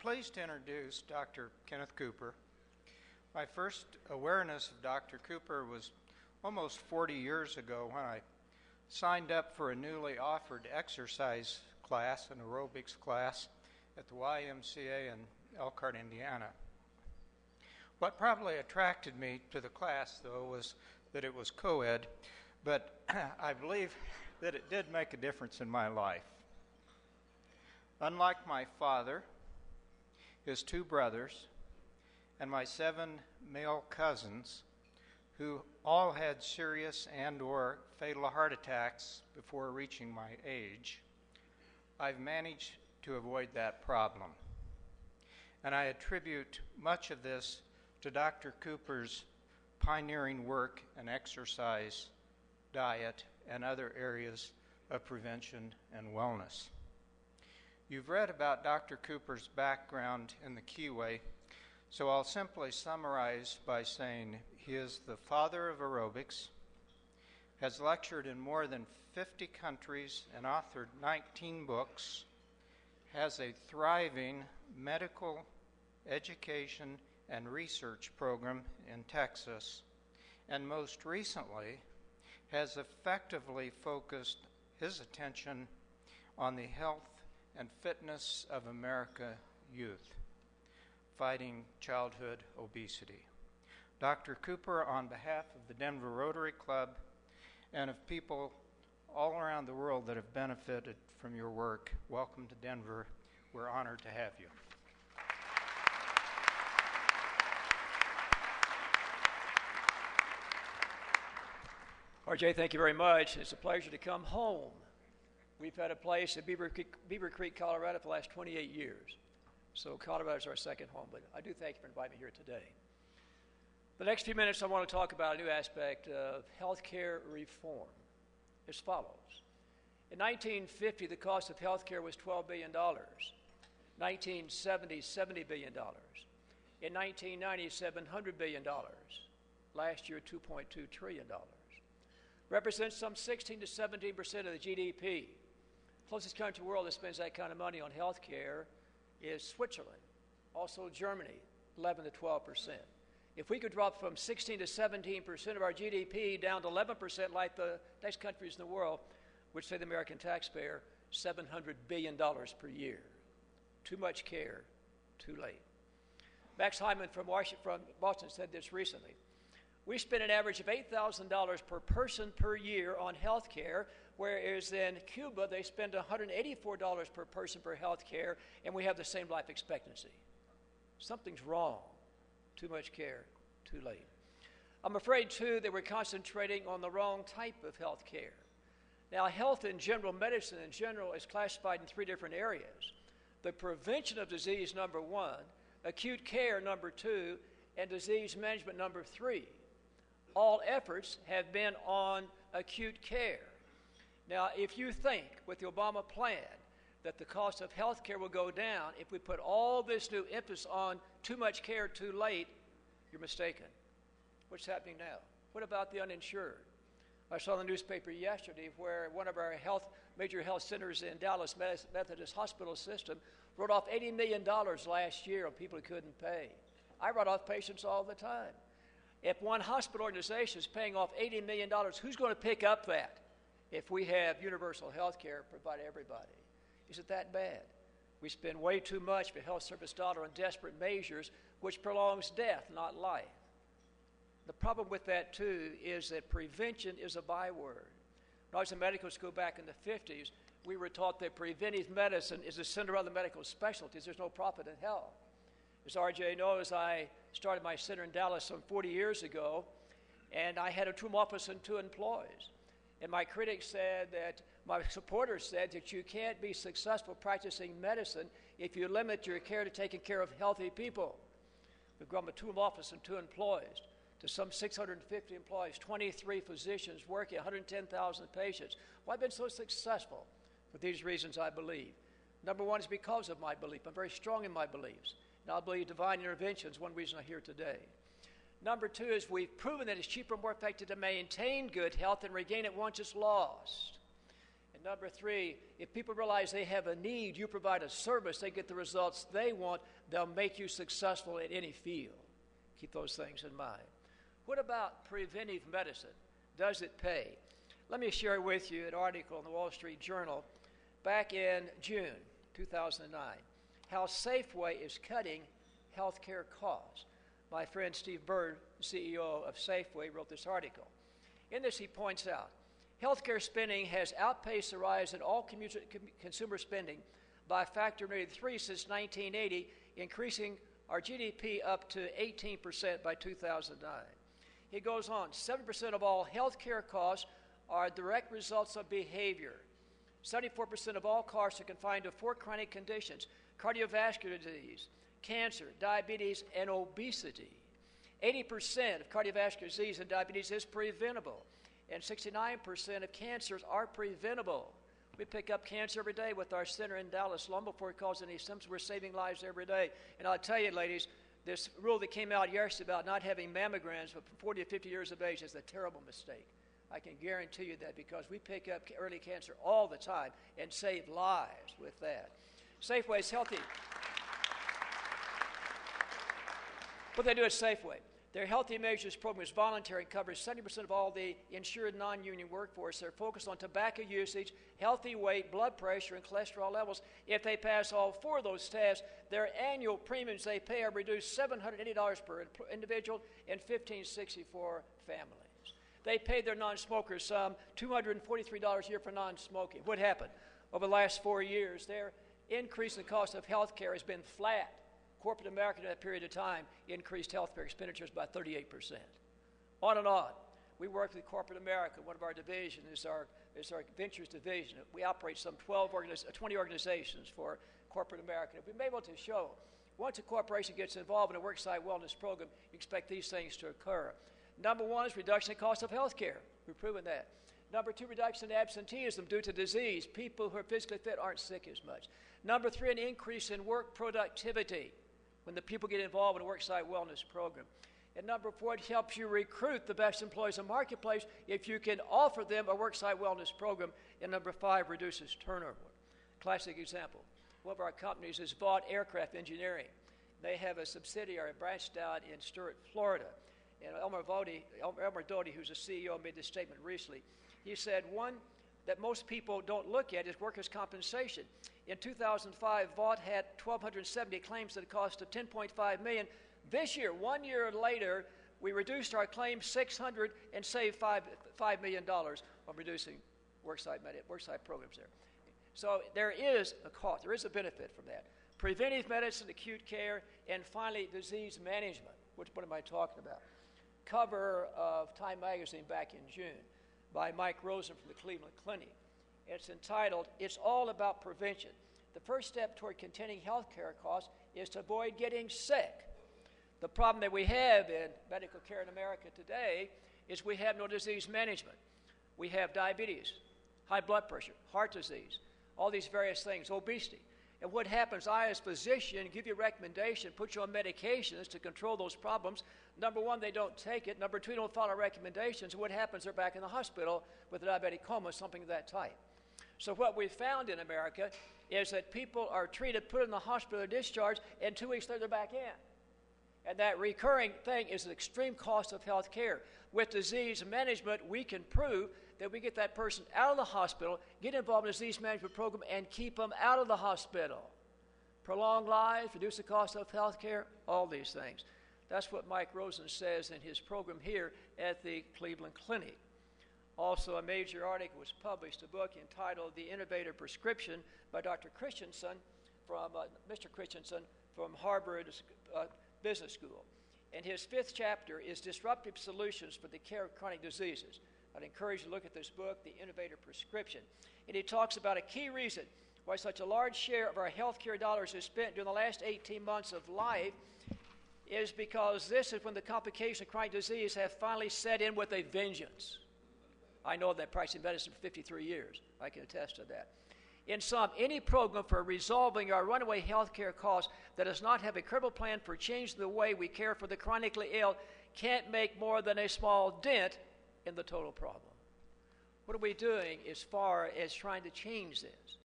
pleased to introduce Dr. Kenneth Cooper. My first awareness of Dr. Cooper was almost 40 years ago when I signed up for a newly offered exercise class, an aerobics class, at the YMCA in Elkhart, Indiana. What probably attracted me to the class, though, was that it was co ed, but I believe that it did make a difference in my life. Unlike my father, his two brothers, and my seven male cousins, who all had serious and or fatal heart attacks before reaching my age, I've managed to avoid that problem. And I attribute much of this to Dr. Cooper's pioneering work in exercise, diet, and other areas of prevention and wellness. You've read about Dr. Cooper's background in the Keyway, so I'll simply summarize by saying he is the father of aerobics, has lectured in more than 50 countries and authored 19 books, has a thriving medical education and research program in Texas, and most recently has effectively focused his attention on the health and fitness of America youth, fighting childhood obesity. Dr. Cooper, on behalf of the Denver Rotary Club and of people all around the world that have benefited from your work, welcome to Denver. We're honored to have you. RJ, thank you very much. It's a pleasure to come home. We've had a place at Beaver Creek, Beaver Creek, Colorado for the last 28 years. So Colorado is our second home, but I do thank you for inviting me here today. The next few minutes, I want to talk about a new aspect of healthcare reform as follows. In 1950, the cost of healthcare was $12 billion. 1970, $70 billion. In 1990, $700 billion. Last year, $2.2 trillion. Represents some 16 to 17 percent of the GDP. Closest country in the world that spends that kind of money on health care is Switzerland. Also, Germany, 11 to 12 percent. If we could drop from 16 to 17 percent of our GDP down to 11 percent, like the next countries in the world, which say the American taxpayer, 700 billion dollars per year. Too much care, too late. Max Hyman from, Washington, from Boston said this recently. We spend an average of $8,000 per person per year on health care, whereas in Cuba they spend $184 per person per health care, and we have the same life expectancy. Something's wrong. Too much care, too late. I'm afraid, too, that we're concentrating on the wrong type of health care. Now, health in general, medicine in general, is classified in three different areas the prevention of disease, number one, acute care, number two, and disease management, number three all efforts have been on acute care. Now, if you think with the Obama plan that the cost of health care will go down if we put all this new emphasis on too much care too late, you're mistaken. What's happening now? What about the uninsured? I saw the newspaper yesterday where one of our health, major health centers in Dallas Methodist Hospital System wrote off $80 million last year on people who couldn't pay. I write off patients all the time. If one hospital organization is paying off $80 million, who's going to pick up that if we have universal health care provided everybody? Is it that bad? We spend way too much for health service dollar on desperate measures, which prolongs death, not life. The problem with that, too, is that prevention is a byword. When I was in medical school back in the 50s, we were taught that preventive medicine is the center of the medical specialties. There's no profit in health. As RJ knows, I started my center in Dallas some 40 years ago, and I had a room office and two employees. And my critics said that, my supporters said that you can't be successful practicing medicine if you limit your care to taking care of healthy people. We've grown a two office and two employees to some 650 employees, 23 physicians working, 110,000 patients. Why well, I've been so successful? For these reasons, I believe. Number one is because of my belief. I'm very strong in my beliefs. And I believe divine intervention is one reason I'm here today. Number two is we've proven that it's cheaper and more effective to maintain good health and regain it once it's lost. And number three, if people realize they have a need, you provide a service, they get the results they want, they'll make you successful in any field. Keep those things in mind. What about preventive medicine? Does it pay? Let me share with you an article in the Wall Street Journal back in June 2009 how Safeway is cutting healthcare costs. My friend Steve Burd, CEO of Safeway, wrote this article. In this, he points out healthcare spending has outpaced the rise in all consumer spending by a factor of nearly three since 1980, increasing our GDP up to 18% by 2009. He goes on 7% of all healthcare costs are direct results of behavior. 74% of all costs are confined to four chronic conditions cardiovascular disease, cancer, diabetes, and obesity. 80% of cardiovascular disease and diabetes is preventable, and 69% of cancers are preventable. We pick up cancer every day with our center in Dallas long before it causes any symptoms. We're saving lives every day. And I'll tell you, ladies, this rule that came out yesterday about not having mammograms from 40 to 50 years of age is a terrible mistake. I can guarantee you that because we pick up early cancer all the time and save lives with that. Safeway is healthy. What they do at Safeway, their Healthy Measures program is voluntary and covers 70% of all the insured non union workforce. They're focused on tobacco usage, healthy weight, blood pressure, and cholesterol levels. If they pass all four of those tests, their annual premiums they pay are reduced $780 per individual and $1560 for families. They paid their non smokers some $243 a year for non smoking. What happened? Over the last four years, their increase in the cost of health care has been flat. Corporate America, in that period of time, increased health care expenditures by 38%. On and on. We work with Corporate America. One of our divisions is our, is our Ventures division. We operate some 12 organiz- uh, 20 organizations for Corporate America. We've been able to show once a corporation gets involved in a worksite wellness program, you expect these things to occur. Number one is reduction in cost of health care. We've proven that. Number two, reduction in absenteeism due to disease. People who are physically fit aren't sick as much. Number three, an increase in work productivity when the people get involved in a worksite wellness program. And number four, it helps you recruit the best employees in the marketplace if you can offer them a worksite wellness program. And number five, reduces turnover. Classic example. One of our companies is Vought Aircraft Engineering. They have a subsidiary branched out in Stuart, Florida. And Elmer, Vody, Elmer Doty, who's the CEO, made this statement recently. He said, one that most people don't look at is workers' compensation. In 2005, Vought had 1,270 claims at a cost of 10.5 million. This year, one year later, we reduced our claims 600 and saved five, $5 million on reducing worksite, worksite programs there. So there is a cost, there is a benefit from that. Preventive medicine, acute care, and finally, disease management. Which, what am I talking about? cover of Time magazine back in June by Mike Roizen from the Cleveland Clinic. It's entitled, It's All About Prevention. The first step toward containing health care costs is to avoid getting sick. The problem that we have in medical care in America today is we have no disease management. We have diabetes, high blood pressure, heart disease, all these various things, obesity. And what happens, I, as physician, give you a recommendation, put you on medications to control those problems. Number one, they don't take it. Number two, they don't follow recommendations. what happens? They're back in the hospital with a diabetic coma, something of that type. So, what we've found in America is that people are treated, put in the hospital, discharged, and two weeks later they're back in. And that recurring thing is an extreme cost of health care. With disease management, we can prove that we get that person out of the hospital, get involved in a disease management program, and keep them out of the hospital. Prolong lives, reduce the cost of health care, all these things. That's what Mike Roizen says in his program here at the Cleveland Clinic. Also, a major article was published, a book entitled The Innovative Prescription by Dr. Christensen from uh, Mr. Christensen from Harvard uh, Business School. And his fifth chapter is Disruptive Solutions for the Care of Chronic Diseases. I'd encourage you to look at this book, The Innovator Prescription. And it talks about a key reason why such a large share of our healthcare dollars is spent during the last 18 months of life is because this is when the complications of chronic disease have finally set in with a vengeance. I know that practicing medicine for 53 years. I can attest to that. In sum, any program for resolving our runaway healthcare costs that does not have a credible plan for changing the way we care for the chronically ill can't make more than a small dent in the total problem. What are we doing as far as trying to change this?